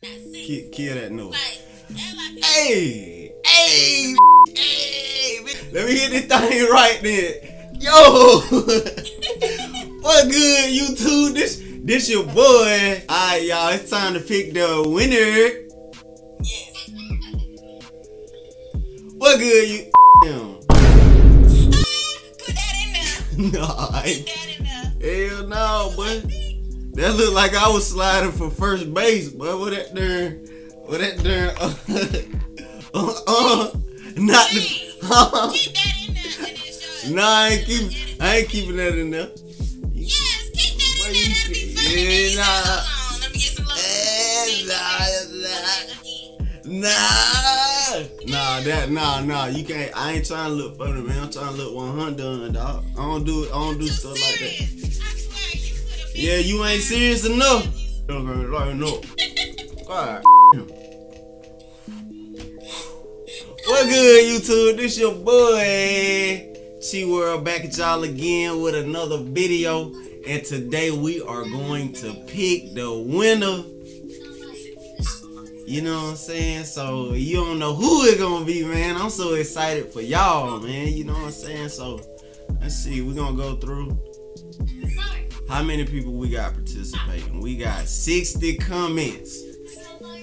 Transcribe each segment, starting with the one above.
Kill, kill that noise. Hey, hey, hey. Let me hit this thing right there. Yo, what good, YouTube? This, this your boy. Alright, y'all. It's time to pick the winner. What good, you? Him. Put that in there. no, I ain't. Put that in there. Hell no, boy. That looked like I was sliding for first base, but What that darn, what that darn, uh, uh, uh not the, Keep that in there. And then show it. nah, I ain't keep, I ain't keeping that in there. Yes, keep that in there. That'd be can- funny. yeah, Then you say, nah. Hold on, let me get some love. Again. nah, Nah, nah, that, nah, nah. You can't. I ain't trying to look funny, man. I'm trying to look 100, dog. I don't do, I don't do stuff like that. Yeah, you ain't serious enough. Okay, like, no. God. What good, YouTube? This your boy, Chi World, back at y'all again with another video. And today we are going to pick the winner. You know what I'm saying? So you don't know who it gonna be, man. I'm so excited for y'all, man. You know what I'm saying? So let's see. We're gonna go through how many people we got participating. We got 60 comments.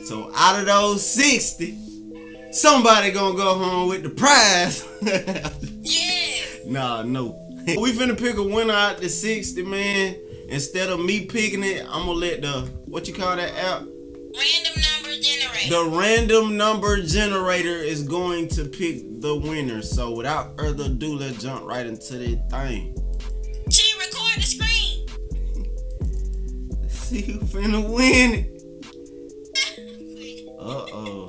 So out of those 60, somebody gonna go home with the prize. Yes. nah, no. we finna pick a winner out the 60, man. Instead of me picking it, I'm gonna let the what you call that app? Random number generator. The random number generator is going to pick the winner. So without further ado, let's jump right into the thing. See who finna win it. Uh oh.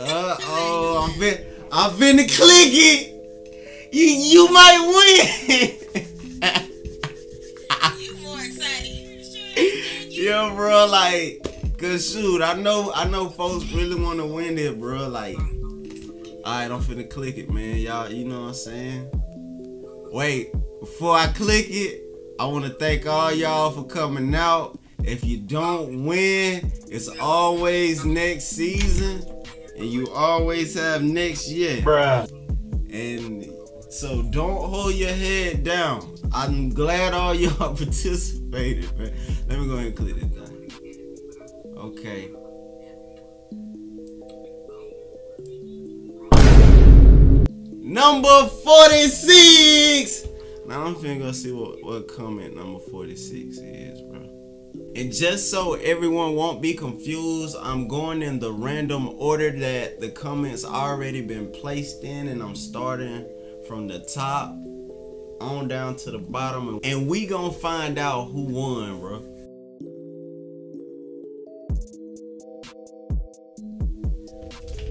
Uh oh. I'm fin I'm finna click it. You you might win. you more excited. Yo, bro, like, cause shoot, I know, I know, folks really want to win it, bro. Like, all right, I'm finna click it, man. Y'all, you know what I'm saying? Wait, before I click it, I want to thank all y'all for coming out. If you don't win, it's always next season, and you always have next year. Bruh. And so don't hold your head down. I'm glad all y'all participated, man. Let me go ahead and click this thing. Okay. Number 46! Now I'm finna go see what, what comment number 46 is, bro. And just so everyone won't be confused, I'm going in the random order that the comments already been placed in, and I'm starting from the top on down to the bottom, and we gonna find out who won, bro.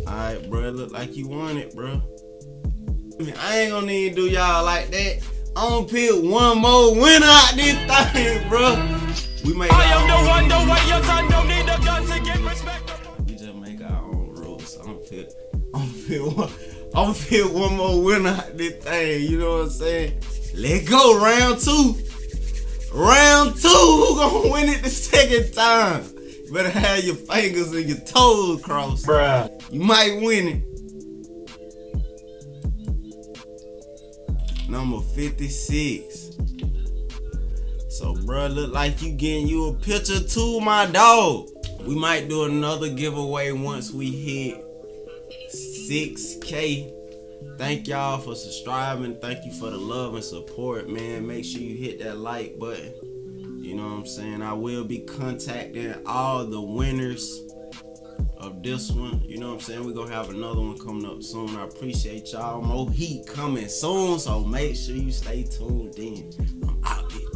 Alright, bro, look like you won it, bro. I, mean, I ain't gonna need to do y'all like that. I'm gonna pick one more winner out this thing, bro. We make I am our the own one, the rules. way your son don't need a gun to get respect. We just make our own rules. I'm gonna pick, I'm gonna pick one, I'm gonna pick one more winner out this thing. You know what I'm saying? Let go, round two. Round two. Who gonna win it the second time? You better have your fingers and your toes crossed. Bruh. You might win it. Number 56. So, bruh, look like you getting you a picture too, my dog. We might do another giveaway once we hit 6K. Thank y'all for subscribing. Thank you for the love and support, man. Make sure you hit that like button. You know what I'm saying? I will be contacting all the winners of this one. You know what I'm saying? We're gonna have another one coming up soon. I appreciate y'all. More heat coming soon, so make sure you stay tuned in. I'm out.